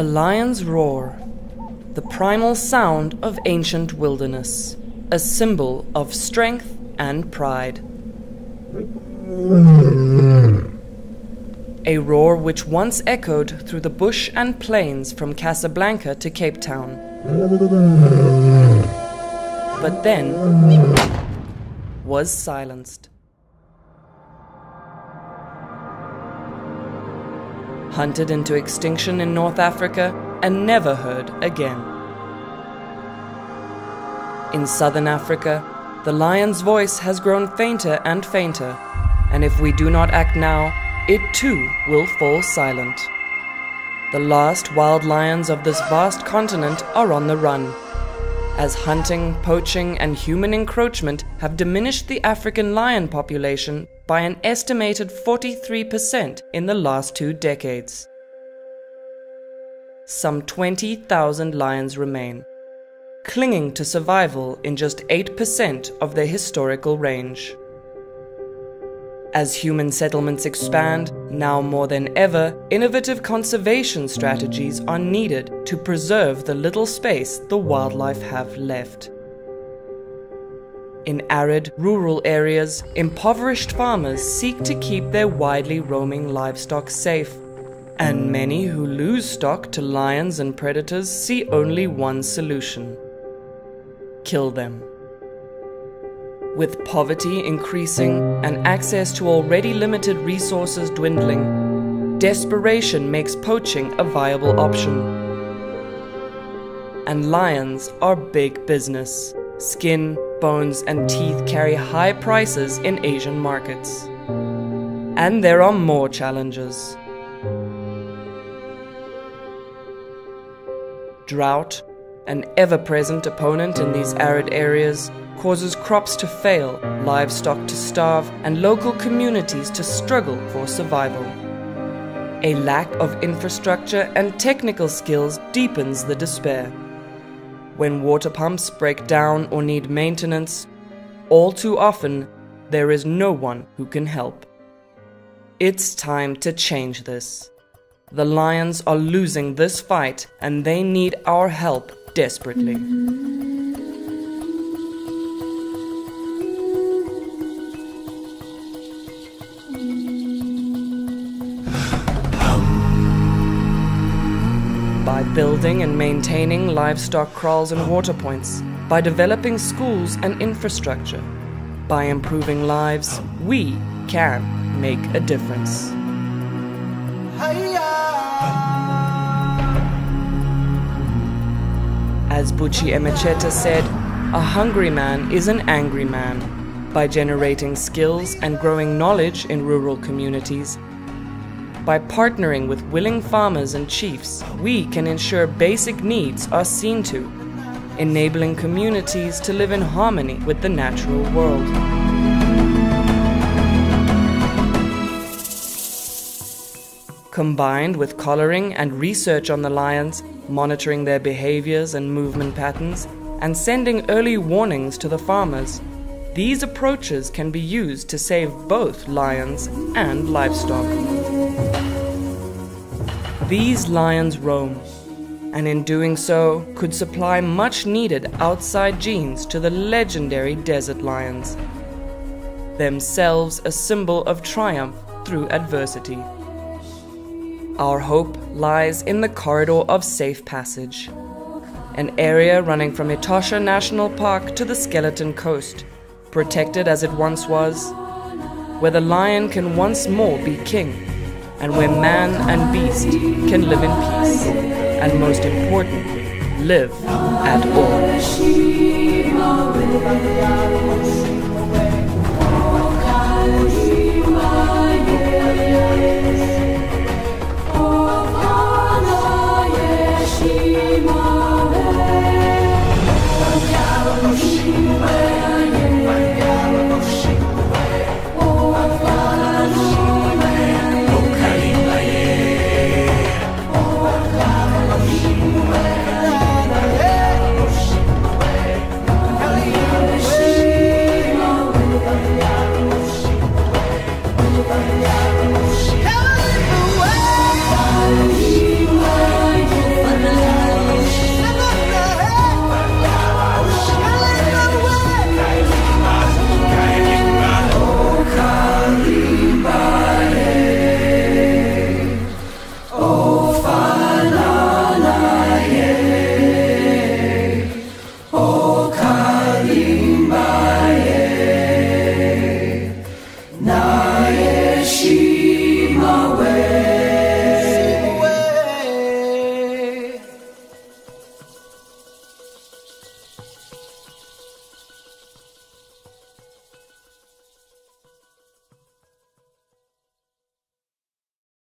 A lion's roar, the primal sound of ancient wilderness, a symbol of strength and pride. A roar which once echoed through the bush and plains from Casablanca to Cape Town. But then was silenced. Hunted into extinction in North Africa and never heard again. In southern Africa, the lion's voice has grown fainter and fainter, and if we do not act now, it too will fall silent. The last wild lions of this vast continent are on the run as hunting, poaching, and human encroachment have diminished the African lion population by an estimated 43% in the last two decades. Some 20,000 lions remain, clinging to survival in just 8% of their historical range. As human settlements expand, now more than ever, innovative conservation strategies are needed to preserve the little space the wildlife have left. In arid, rural areas, impoverished farmers seek to keep their widely roaming livestock safe. And many who lose stock to lions and predators see only one solution kill them. With poverty increasing and access to already limited resources dwindling, desperation makes poaching a viable option. And lions are big business. Skin, bones, and teeth carry high prices in Asian markets. And there are more challenges. Drought, an ever present opponent in these arid areas, causes crops to fail, livestock to starve, and local communities to struggle for survival. A lack of infrastructure and technical skills deepens the despair. When water pumps break down or need maintenance, all too often there is no one who can help. It's time to change this. The Lions are losing this fight and they need our help desperately. Mm-hmm. By building and maintaining livestock kraals and water points, by developing schools and infrastructure, by improving lives, we can make a difference. As Buchi Emecheta said, a hungry man is an angry man. By generating skills and growing knowledge in rural communities, by partnering with willing farmers and chiefs, we can ensure basic needs are seen to, enabling communities to live in harmony with the natural world. Combined with collaring and research on the lions, monitoring their behaviors and movement patterns, and sending early warnings to the farmers, these approaches can be used to save both lions and livestock. These lions roam, and in doing so, could supply much needed outside genes to the legendary desert lions, themselves a symbol of triumph through adversity. Our hope lies in the Corridor of Safe Passage, an area running from Etosha National Park to the Skeleton Coast, protected as it once was, where the lion can once more be king and where man and beast can live in peace, and most importantly, live at all.